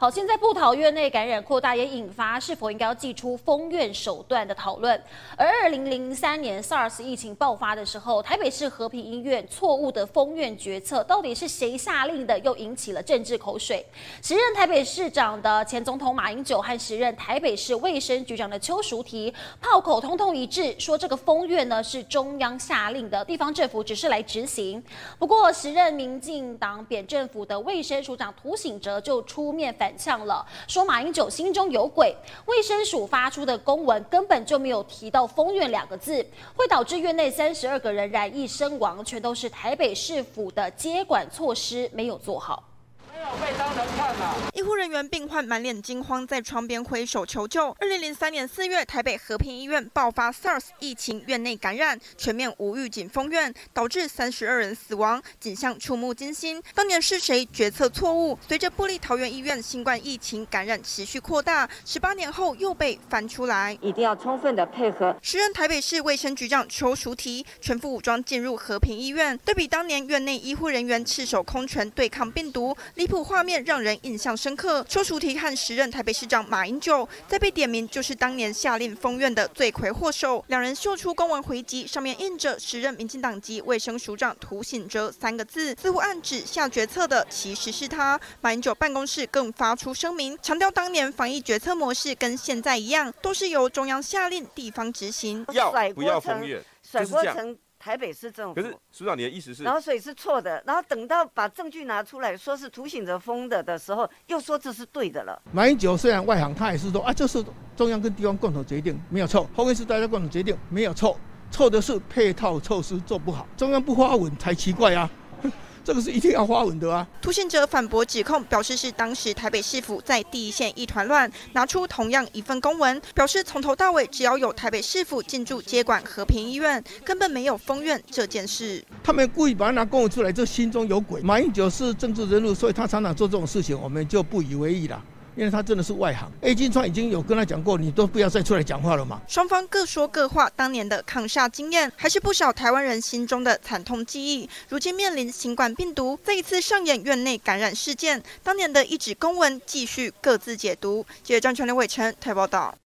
好，现在布桃院内感染扩大，也引发是否应该要祭出封院手段的讨论。而二零零三年 SARS 疫情爆发的时候，台北市和平医院错误的封院决策，到底是谁下令的？又引起了政治口水。时任台北市长的前总统马英九和时任台北市卫生局长的邱淑媞，炮口通通一致，说这个封院呢是中央下令的，地方政府只是来执行。不过时任民进党扁政府的卫生署长涂醒哲就出面反。呛了，说马英九心中有鬼，卫生署发出的公文根本就没有提到封院两个字，会导致院内三十二个人染疫身亡，全都是台北市府的接管措施没有做好。被当人看了。医护人员病患满脸惊慌，在窗边挥手求救。二零零三年四月，台北和平医院爆发 SARS 疫情，院内感染，全面无预警封院，导致三十二人死亡，景象触目惊心。当年是谁决策错误？随着布利桃园医院新冠疫情感染持续扩大，十八年后又被翻出来，一定要充分的配合。时任台北市卫生局长邱淑媞全副武装进入和平医院，对比当年院内医护人员赤手空拳对抗病毒，离谱。画面让人印象深刻。邱淑媞和时任台北市长马英九在被点名，就是当年下令封院的罪魁祸首。两人秀出公文回击，上面印着时任民进党籍卫生署长涂醒哲三个字，似乎暗指下决策的其实是他。马英九办公室更发出声明，强调当年防疫决策模式跟现在一样，都是由中央下令，地方执行。要不要封院？甩锅成。台北市政府，可是署长，你的意思是？然后所以是错的，然后等到把证据拿出来说是涂醒着封的的时候，又说这是对的了。马英九虽然外行，他也是说啊，这是中央跟地方共同决定，没有错。后面是大家共同决定，没有错。错的是配套措施做不好，中央不发文才奇怪啊。这个是一定要发文的啊！涂宪哲反驳指控，表示是当时台北市府在第一线一团乱，拿出同样一份公文，表示从头到尾只要有台北市府进驻接管和平医院，根本没有封院这件事。他们故意把它拿公文出来，这心中有鬼。马英九是政治人物，所以他常常做这种事情，我们就不以为意了。因为他真的是外行，A 金川已经有跟他讲过，你都不要再出来讲话了嘛。双方各说各话，当年的抗煞经验，还是不少台湾人心中的惨痛记忆。如今面临新冠病毒再一次上演院内感染事件，当年的一纸公文继续各自解读。记者张全刘伟成台报道。